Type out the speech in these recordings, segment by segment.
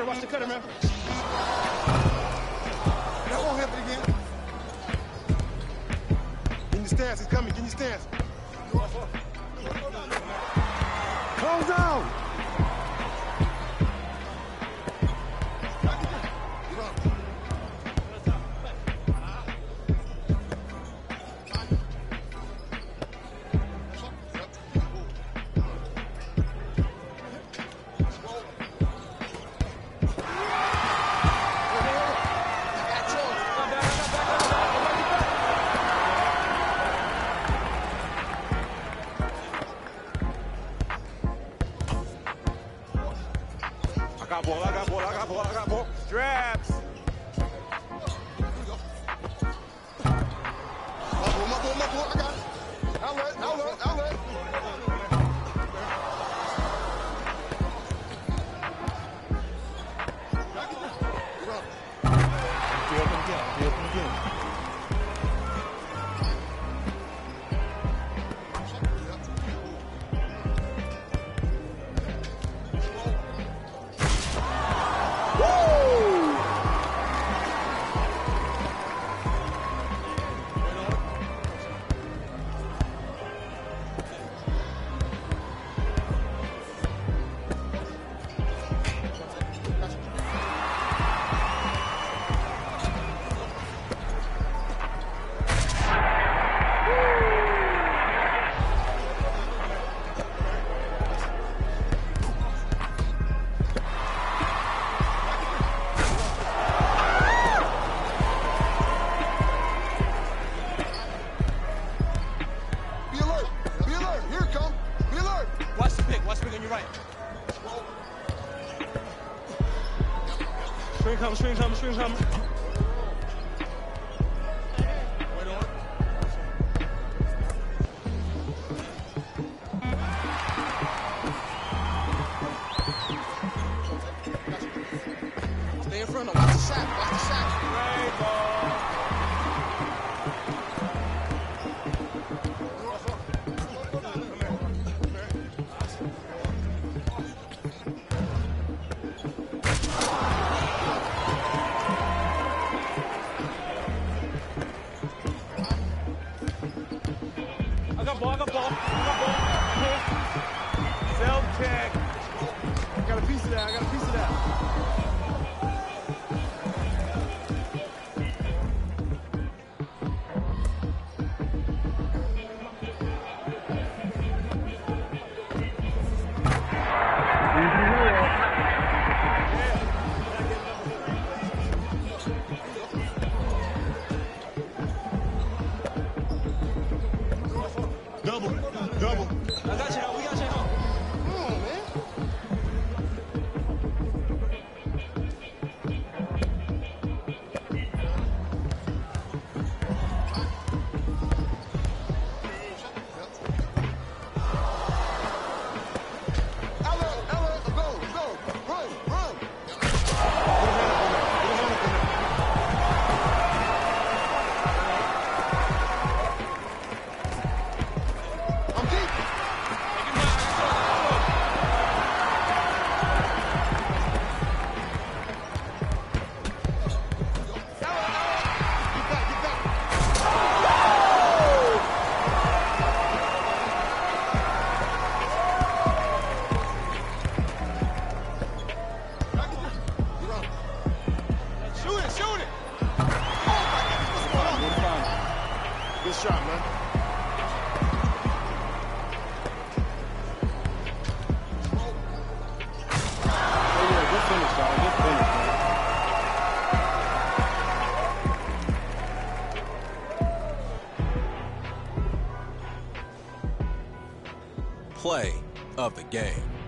cutter. Watch the cutter, man. That won't happen again. In your stance. He's coming. Get in your stance. play of the game.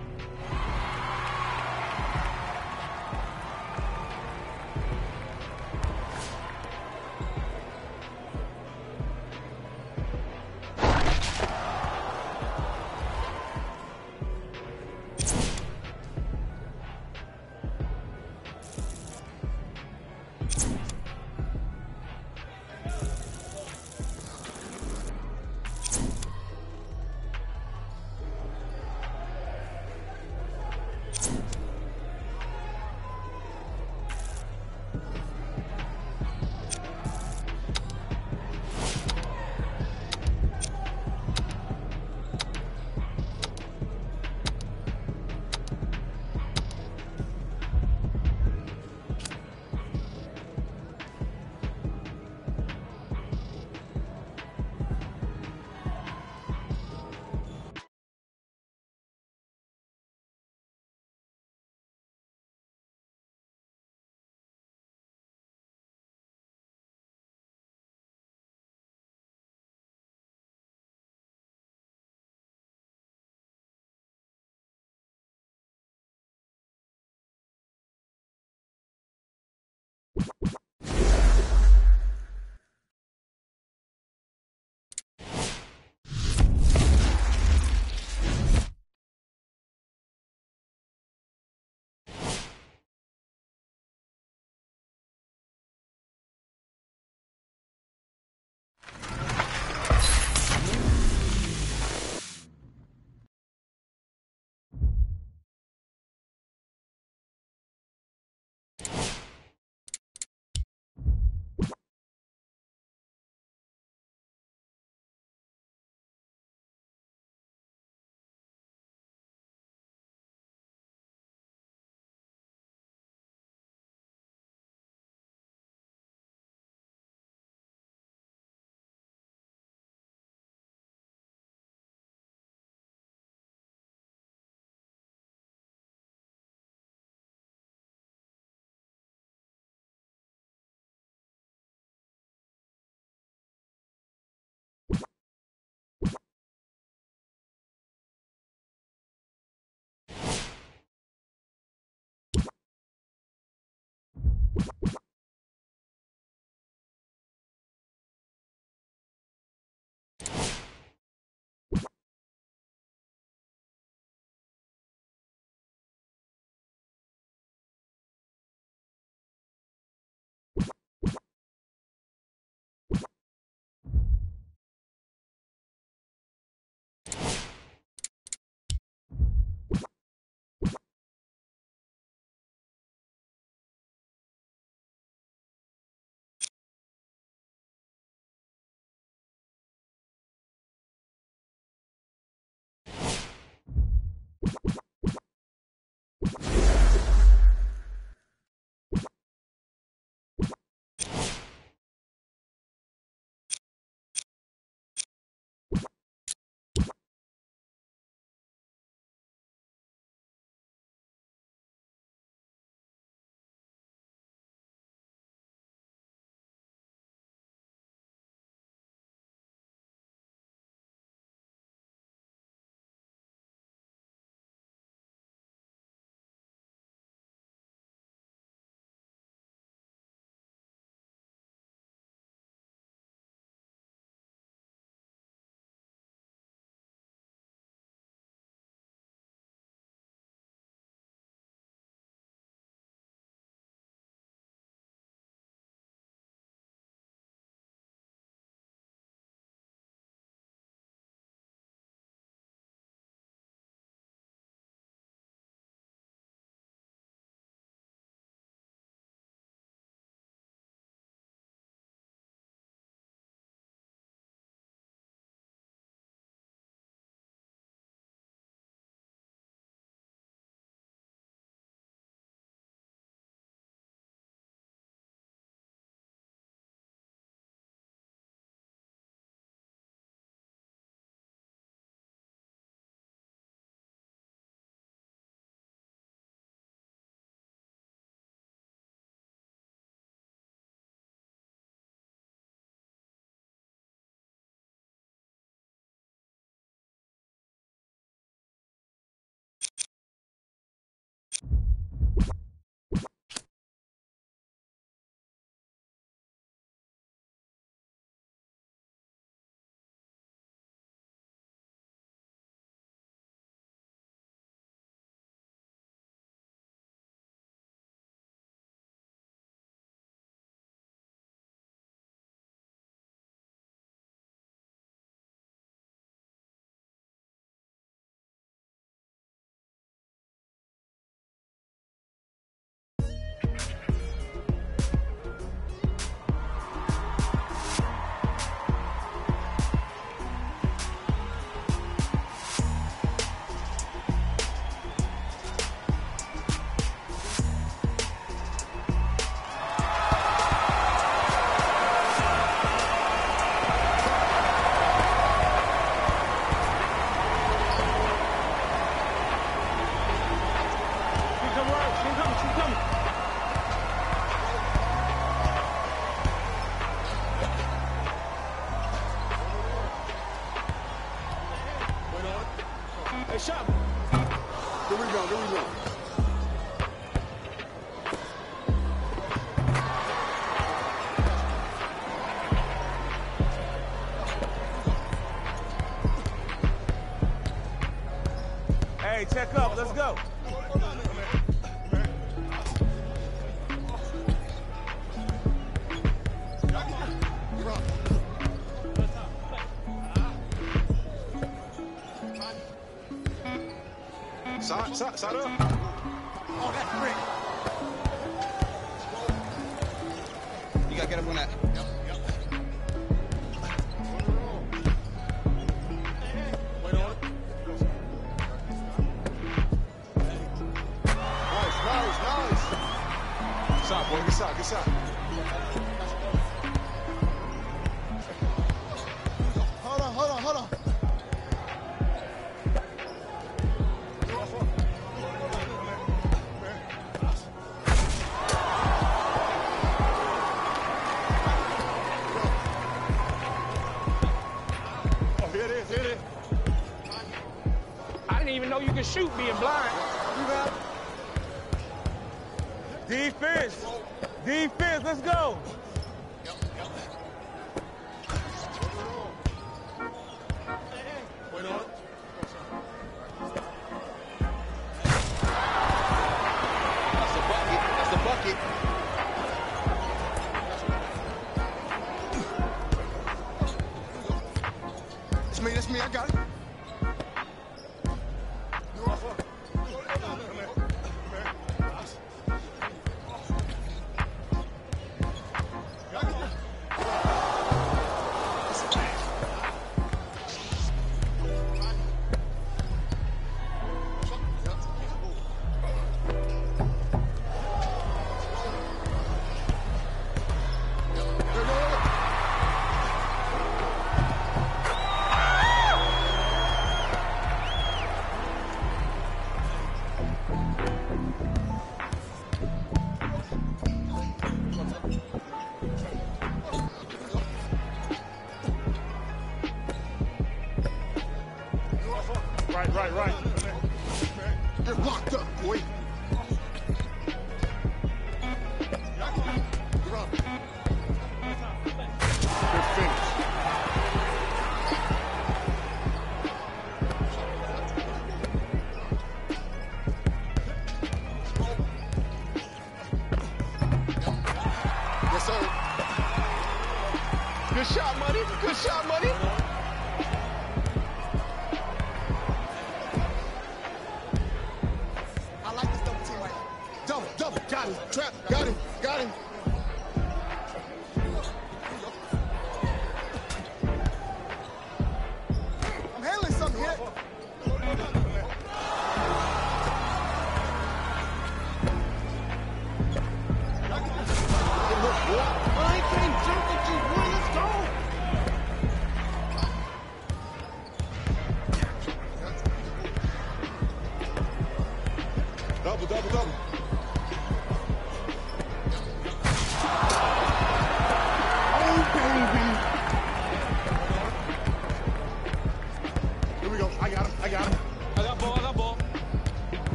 you you you shot. The rebound, the rebound. Hey, check up. Let's go. Shoot being blind. You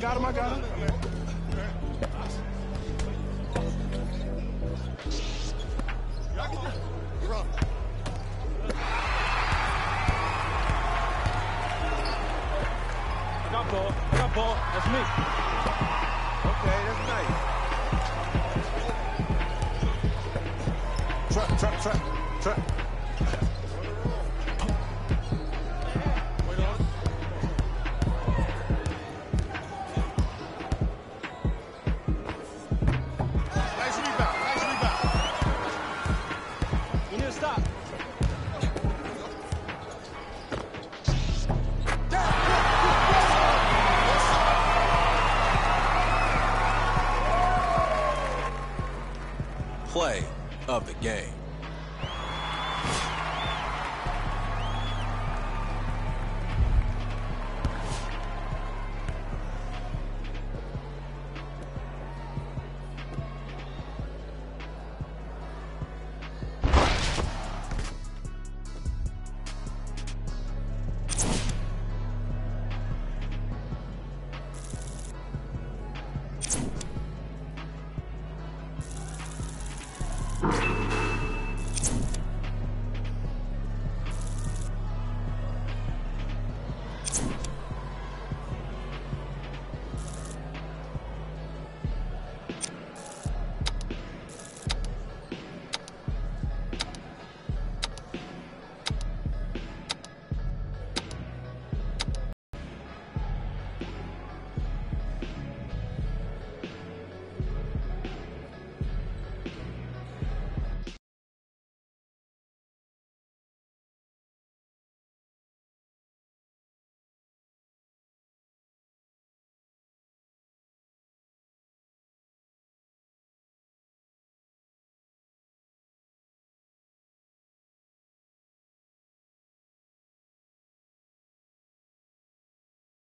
got him. I got him. of the game.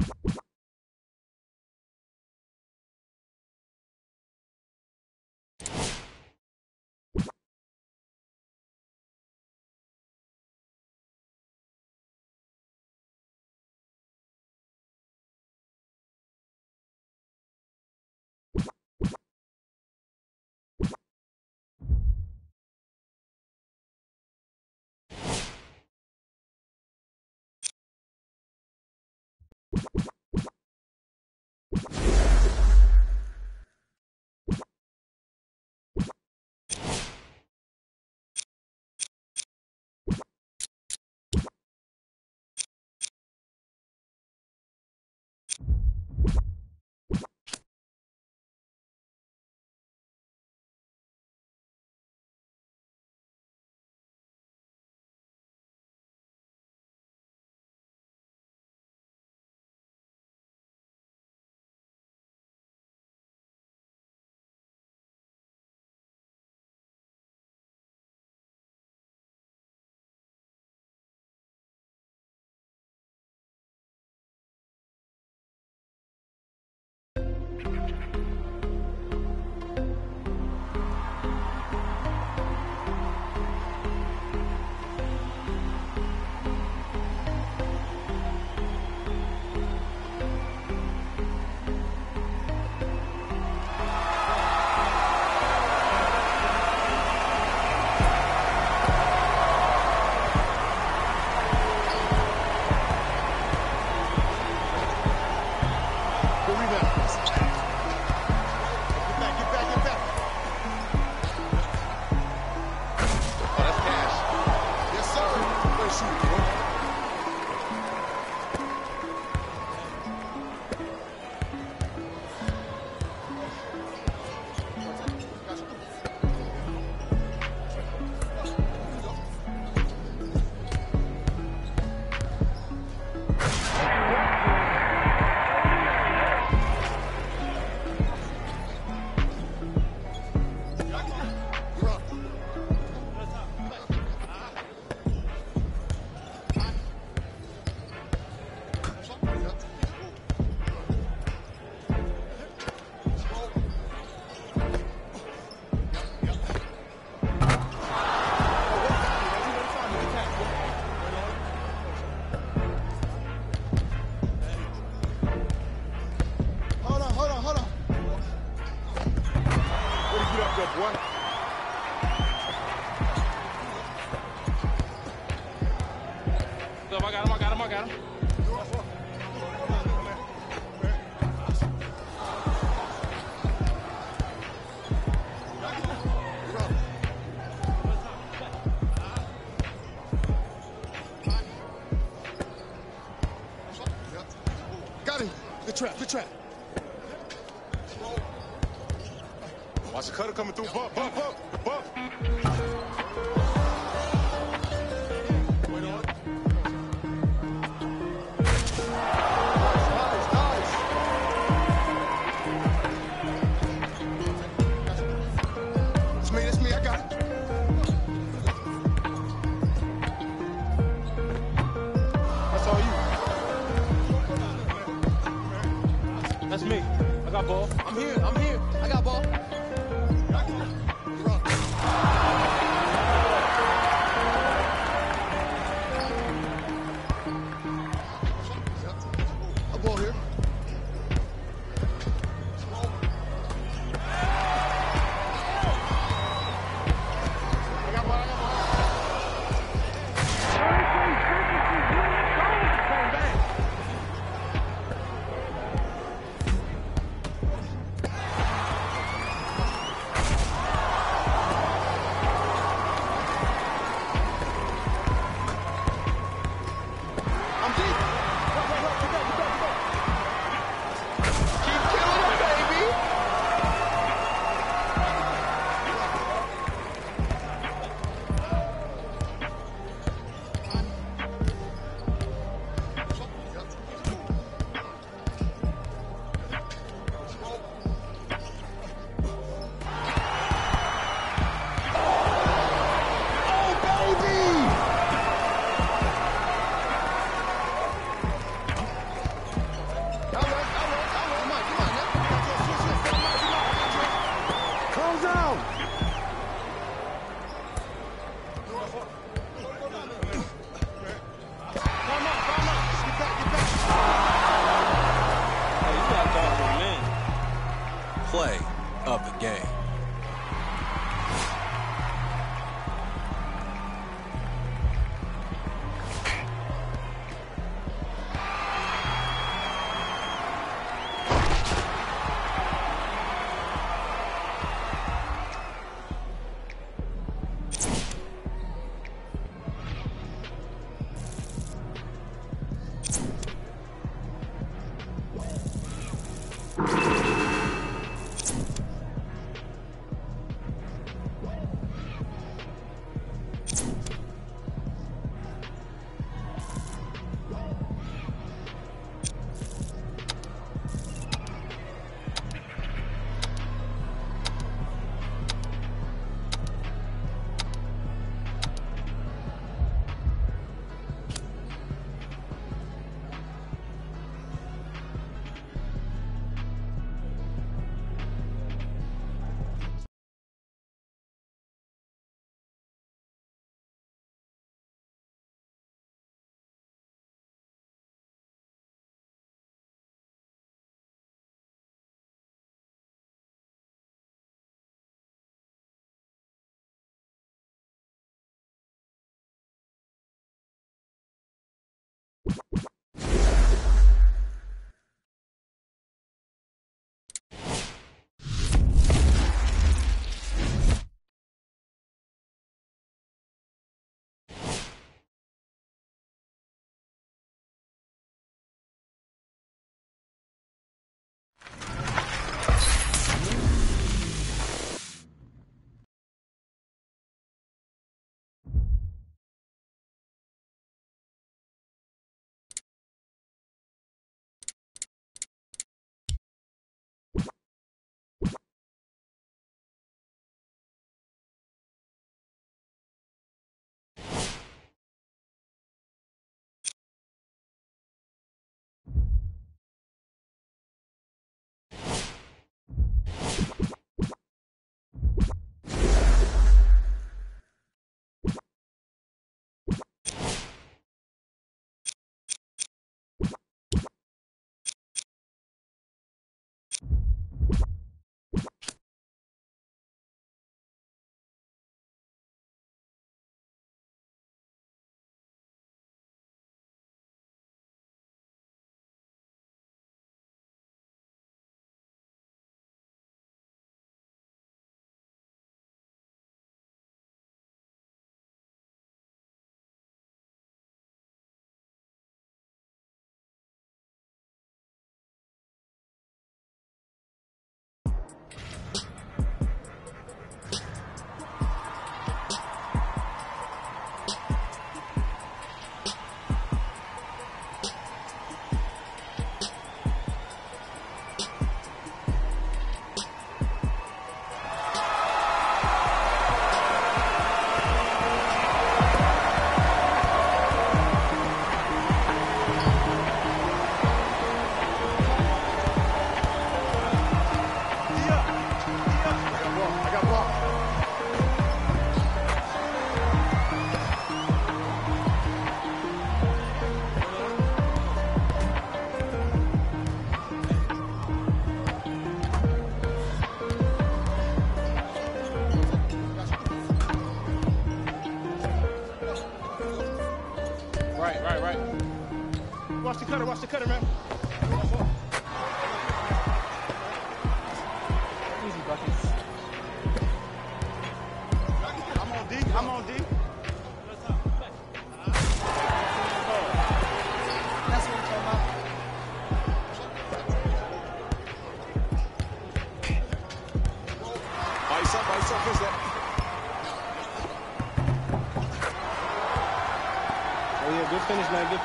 you you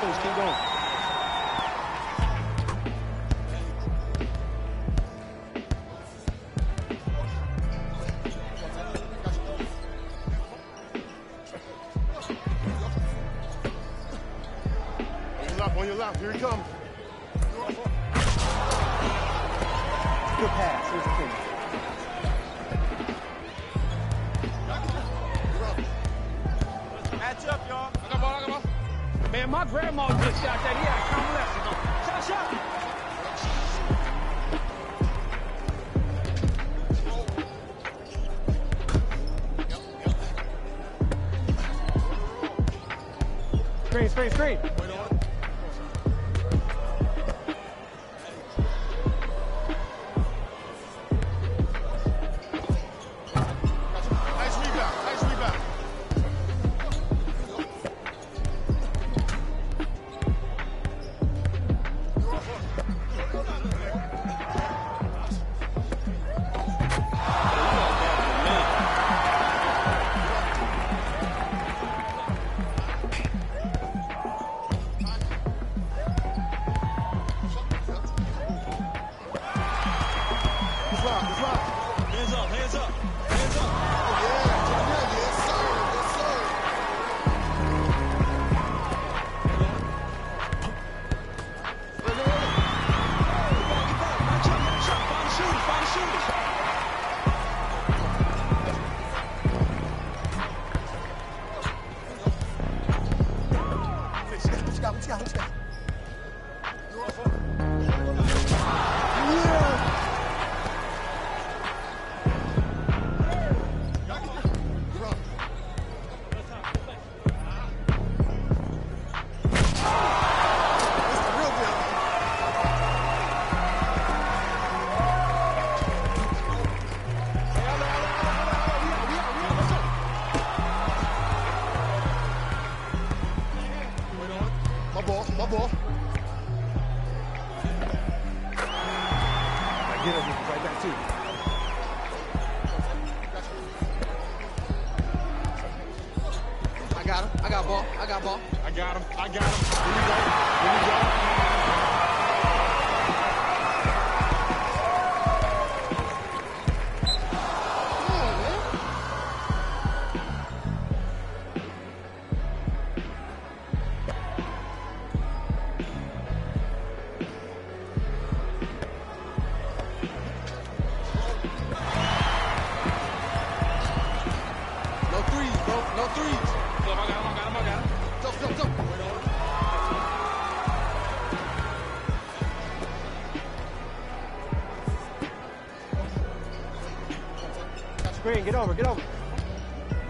those. Keep going. Here he comes. Good pass. Here's the. Man, my grandma just shot that. He had convalescent on. Shot, shot. Screen, screen, screen. Get over. Get over.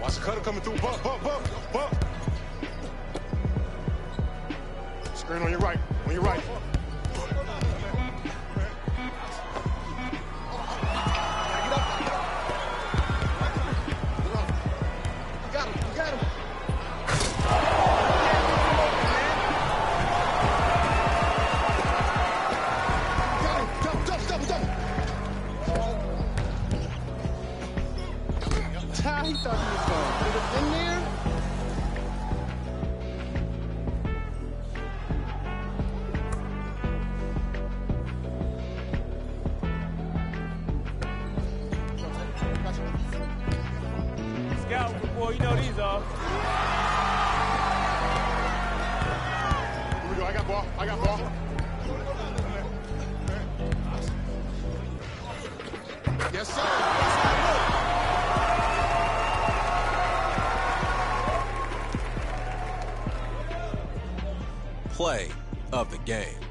Watch the cutter coming through. Bump, bump, bump, bump. Screen on your right. On your right. the game.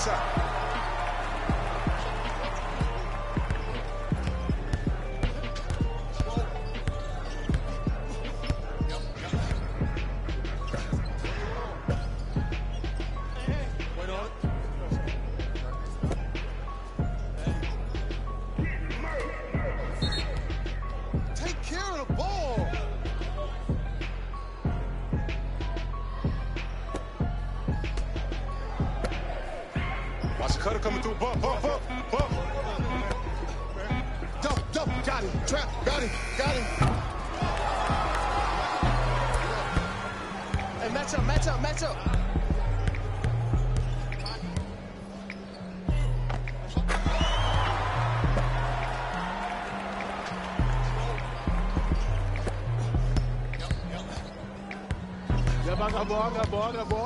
Mesa. bora, bora, bora.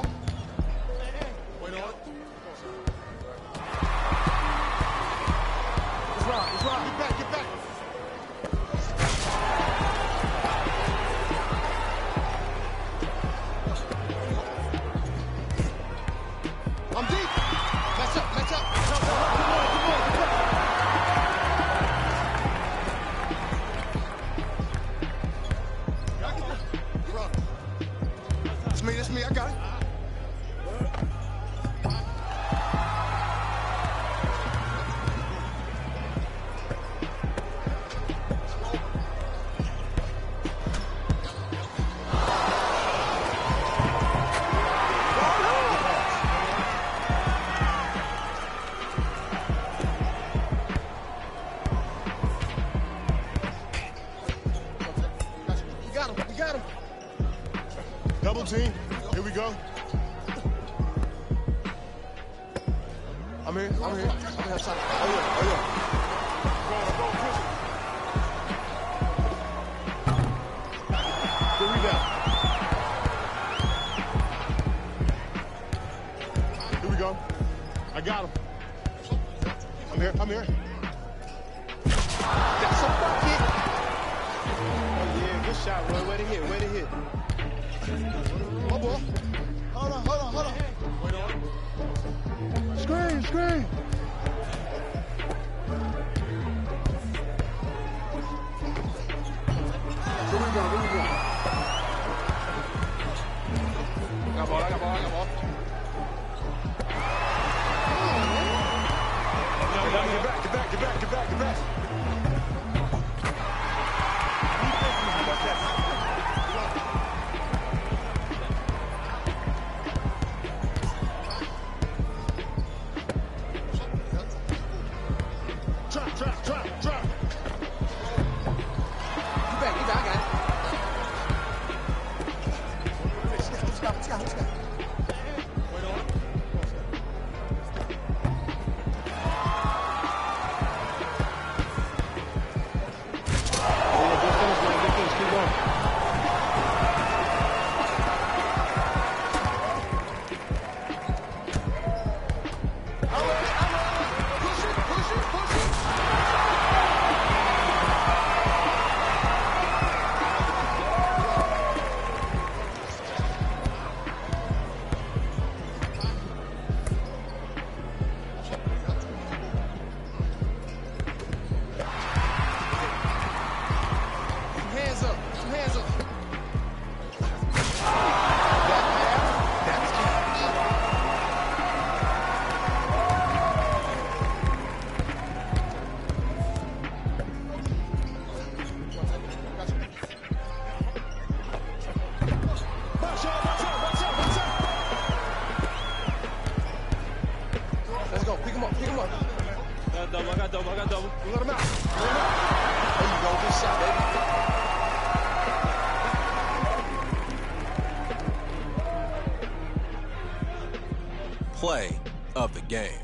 บอกแล้วก game.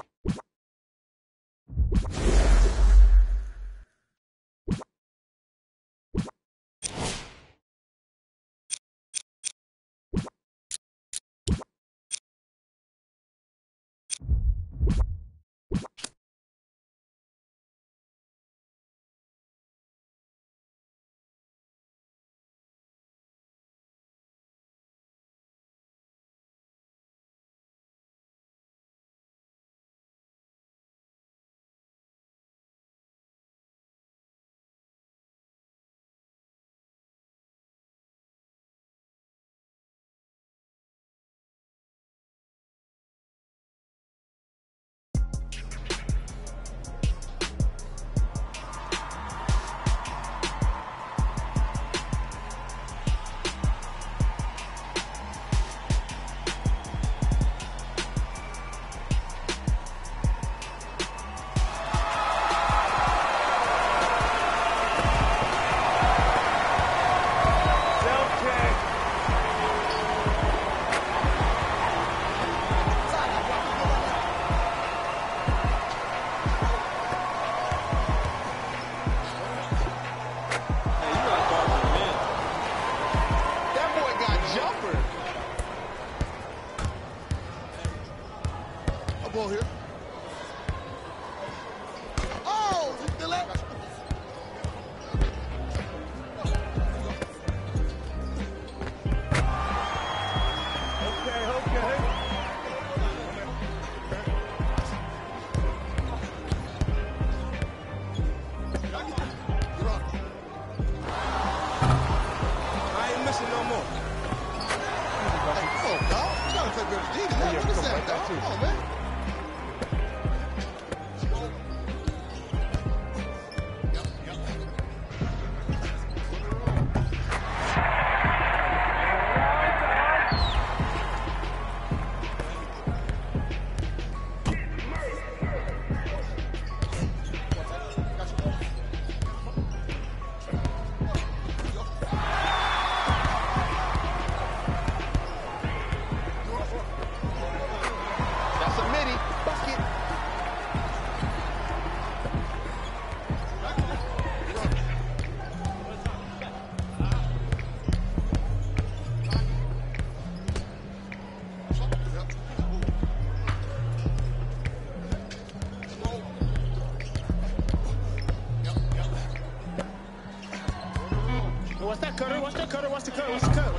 ball here. watch the code? watch the code?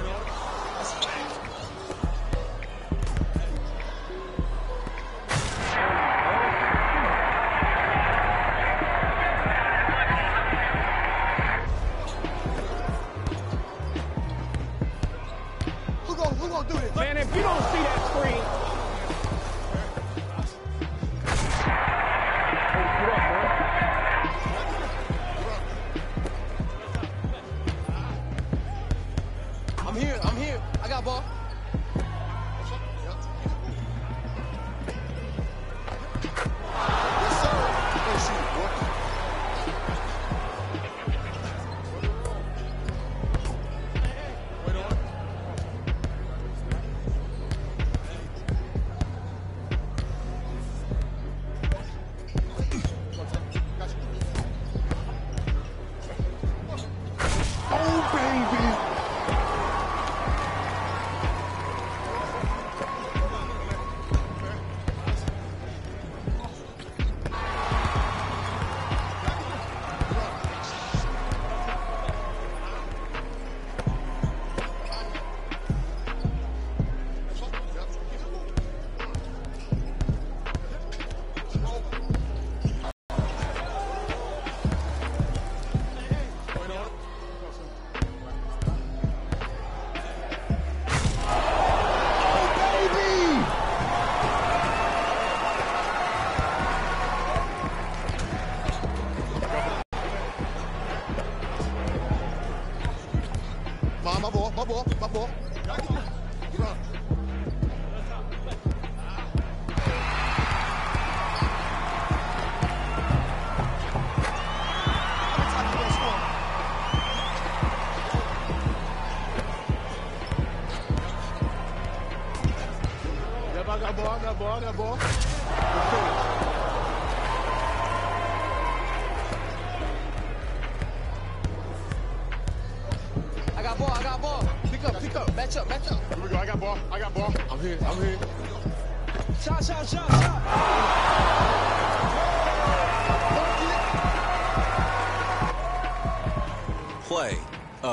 毛博毛博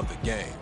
the game.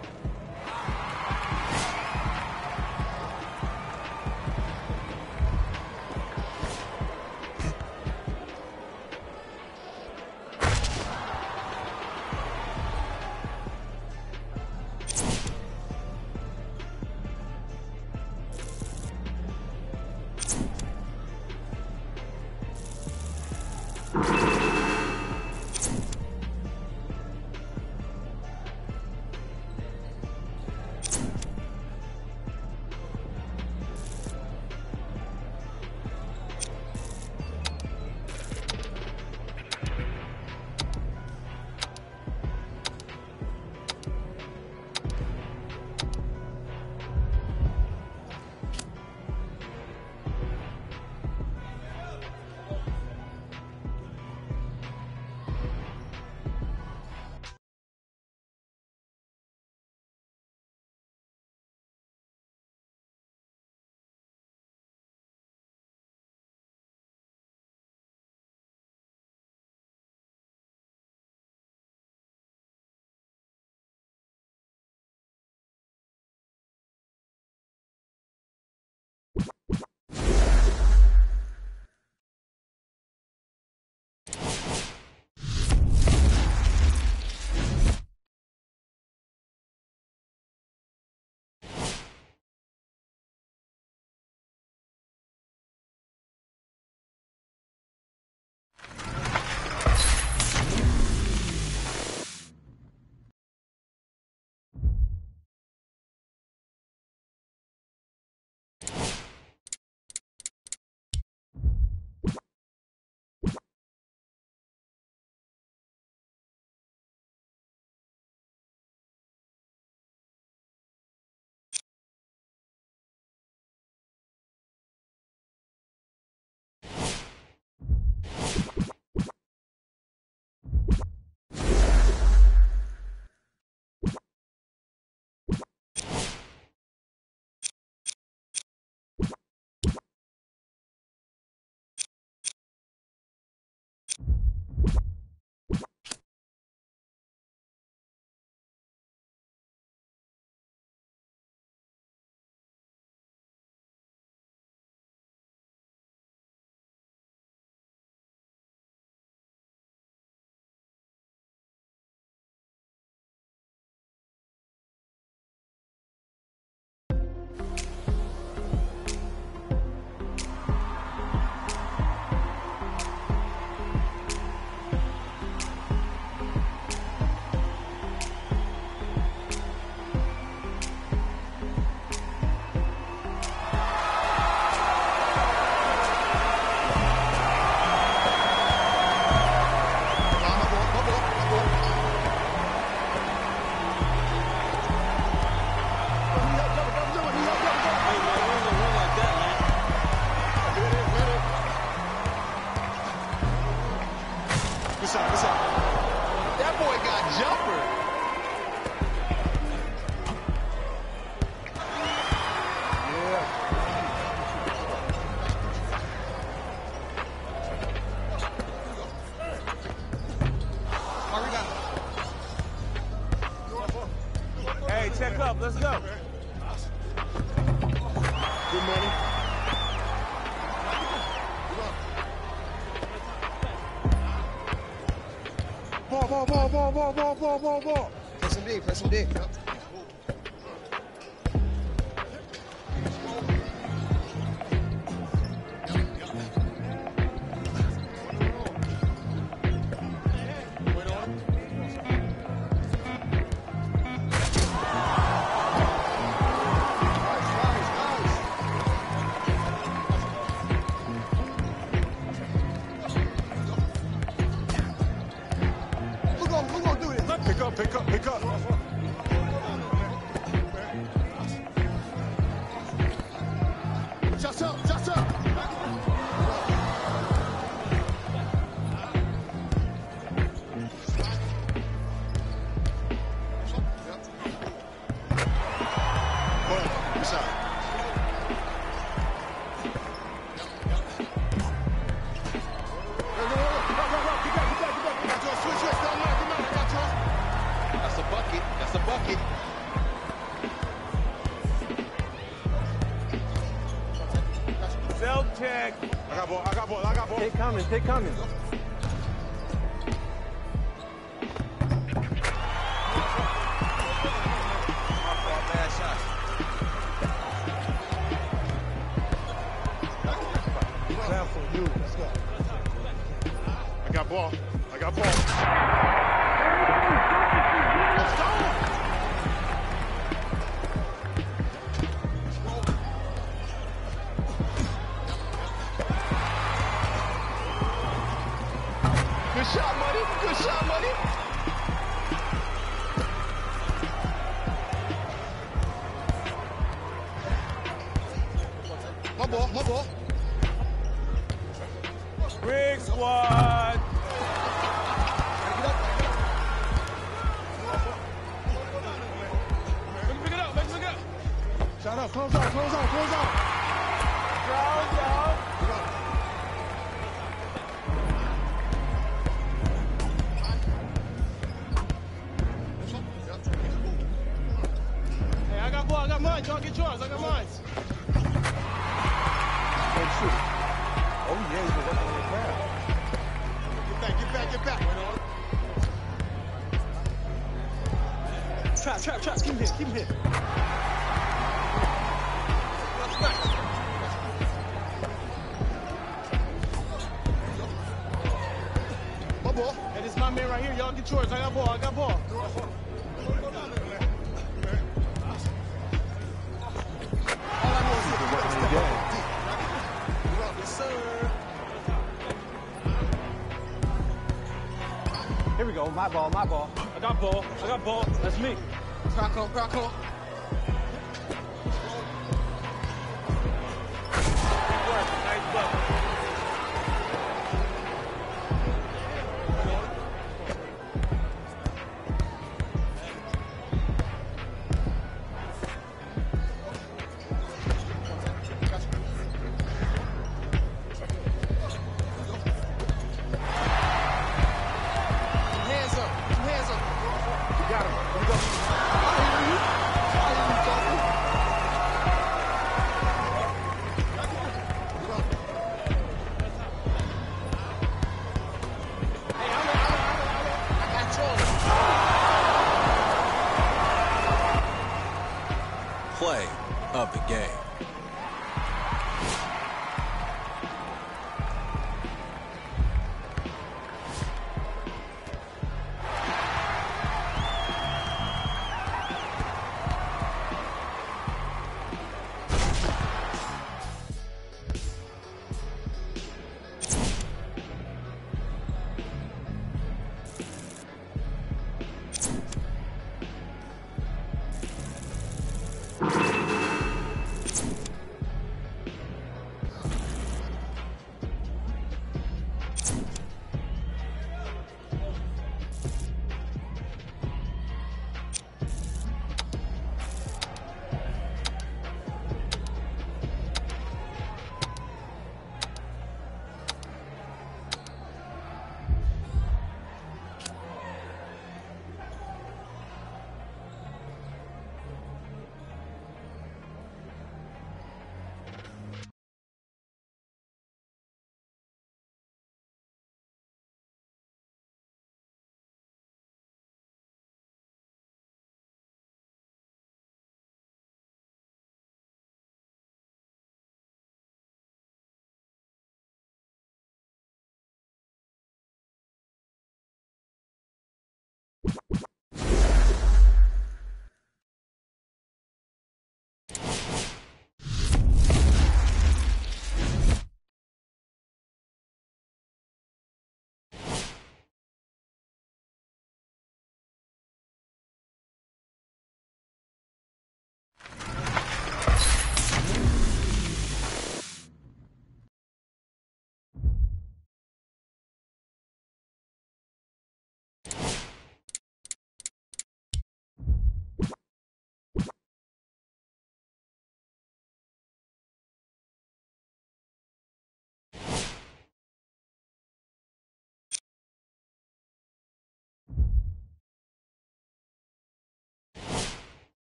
ball, ball, ball, ball, ball. Play some D, play some D. coming. They coming. Close out, close out, close out. Down, down. Hey, I got ball, I got mine. Y'all get yours. I got mine. Good shoot. Oh yeah, he's been working on his craft. Get back, get back, get back. Trap, trap, trap. Keep him here. Keep him here. Man here. Y'all get yours. I got ball. I got ball. All I know is hit the Working on step his up. game. Deep. Yes, sir. Here we go. My ball. My ball. I got ball. I got ball. That's me. Crowd come, crowd come.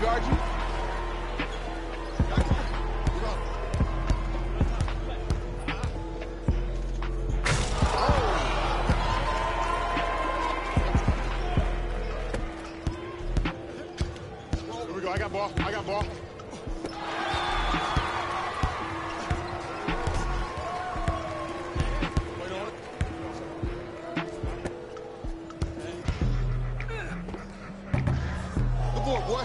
guard you. 给我滚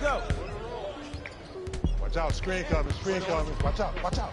go. Watch out, screen coming, screen coming. Watch out, watch out.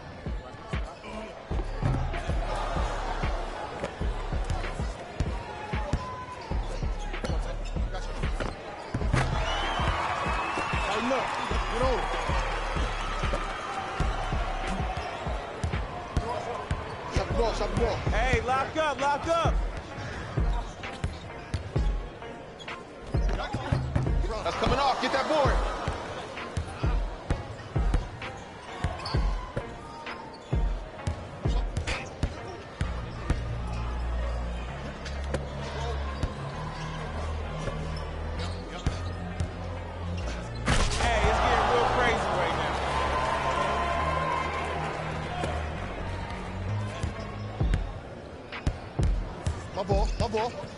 tiempo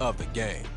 of the game.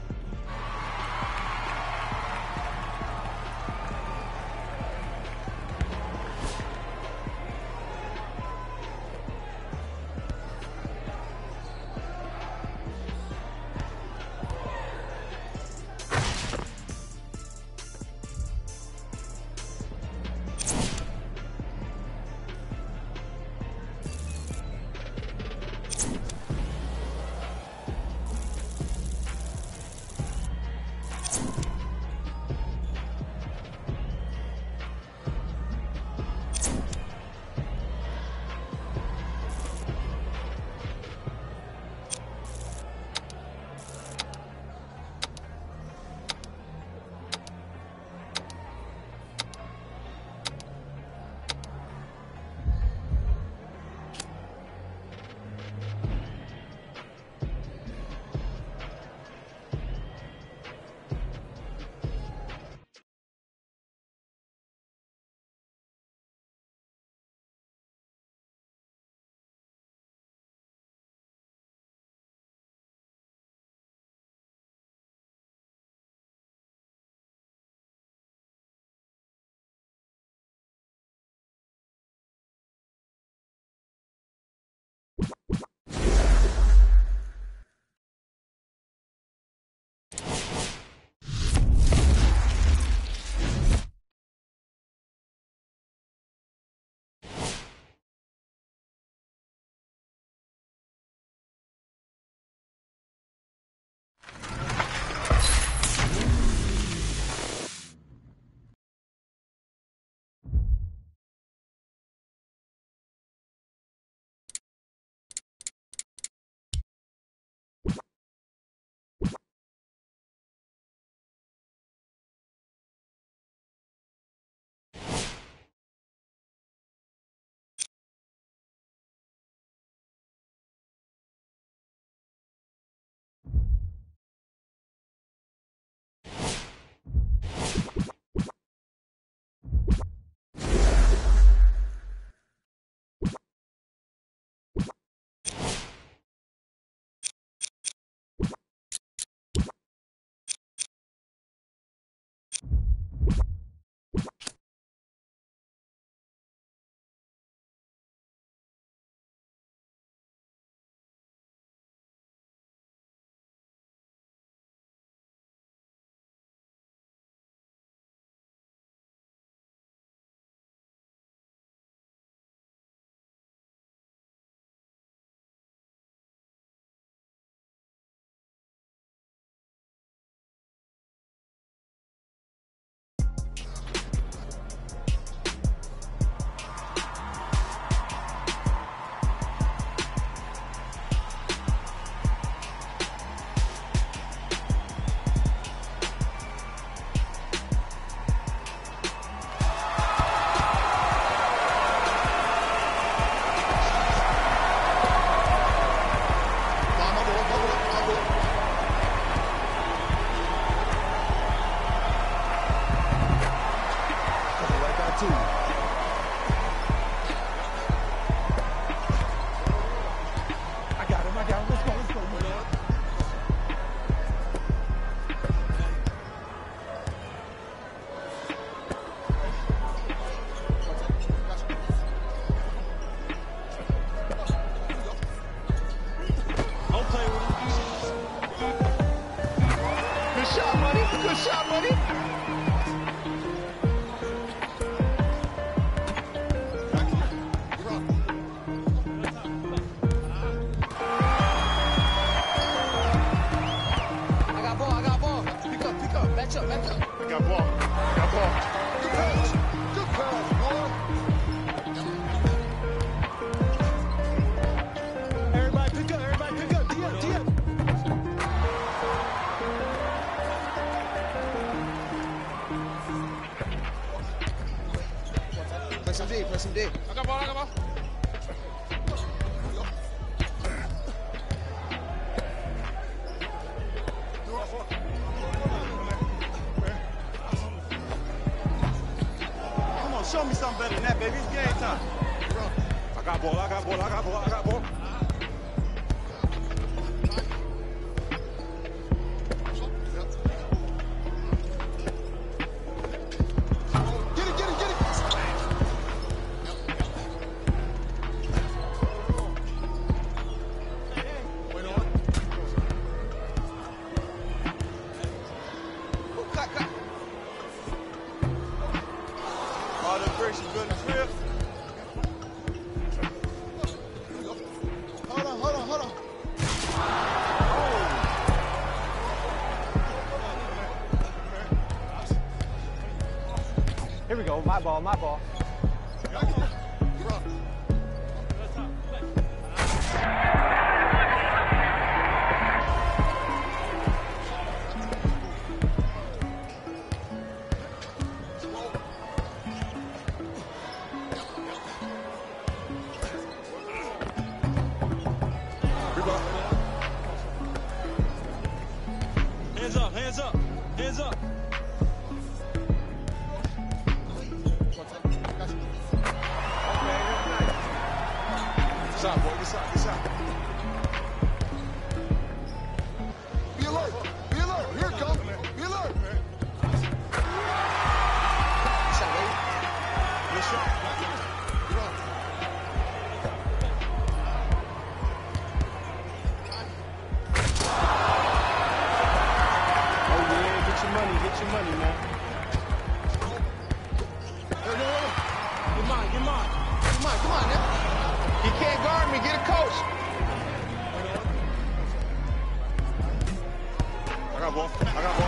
you Good shot, buddy. Good shot, buddy. Pick up, pick up. Match up, match up. Got blocked. Got blocked. Come on, show me something better than that, baby. It's game time. I got ball, I got ball, I got ball, I got ball. ball, my ball. trouble.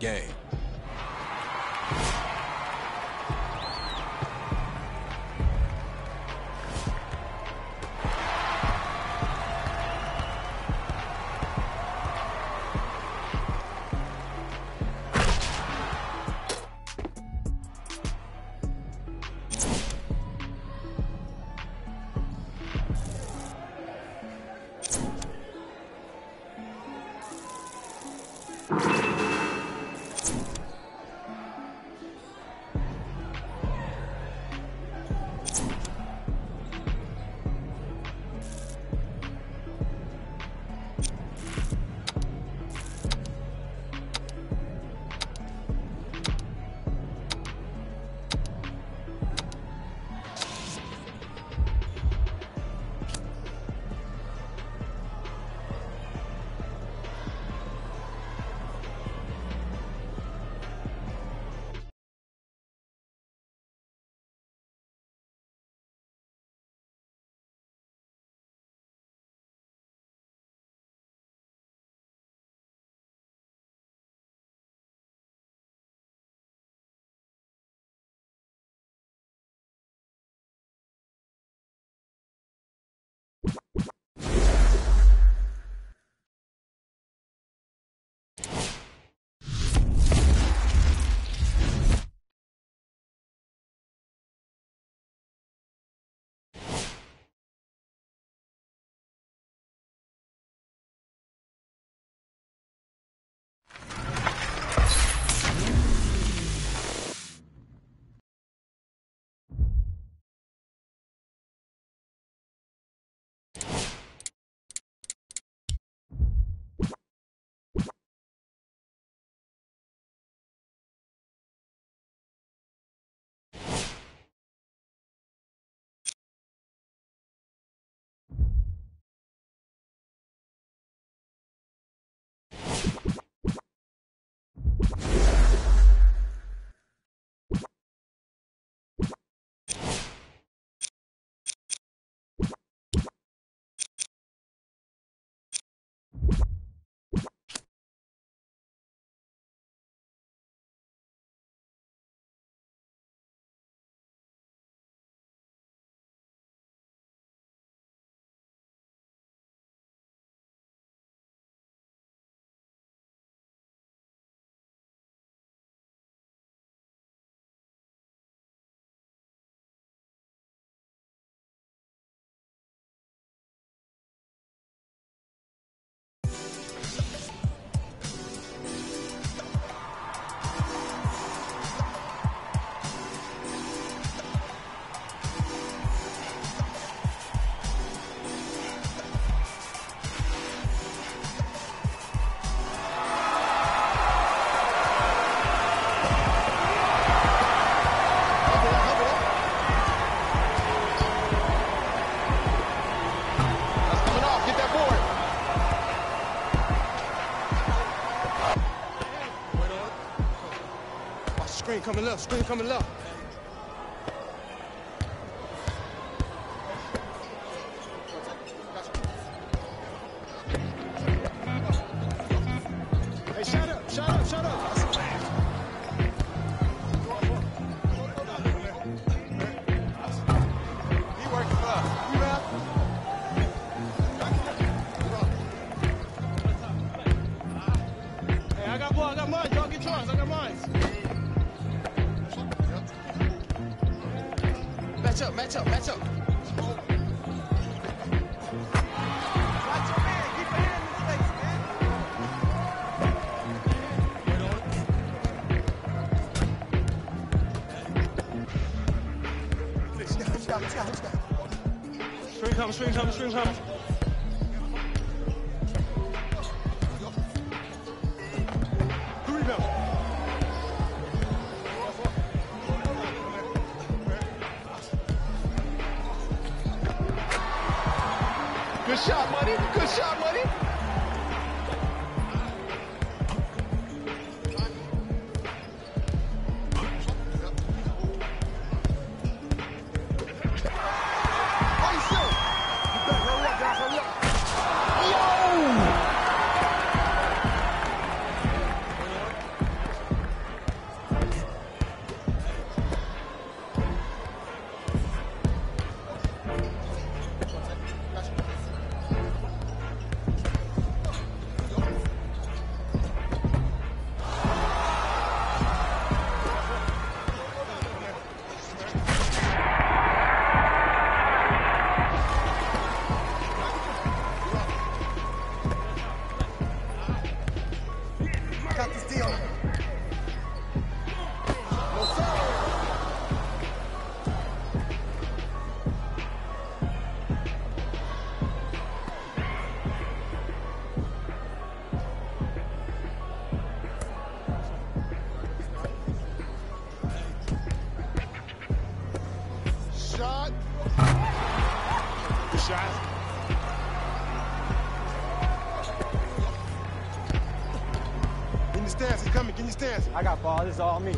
game. coming left, screen coming left. 顺畅，顺畅。Stance. I got ball. This is all me.